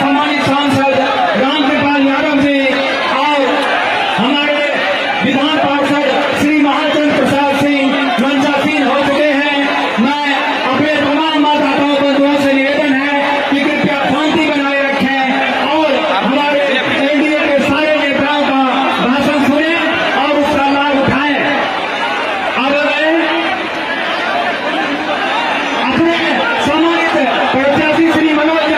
सम्मानित सांसद रामकृपाल यादव जी, और हमारे विधान पार्षद श्री महाचंद प्रसाद सिंह मंचासीन हो चुके हैं। मैं अपने तमाम मतदाताओं को बंधुओं से निवेदन है कि कृपया शांति बनाए रखें, और हमारे एनडीए के सारे नेताओं का भाषण सुने और उसका लाभ उठाए। अब अपने सम्मानित प्रत्याशी श्री मनोज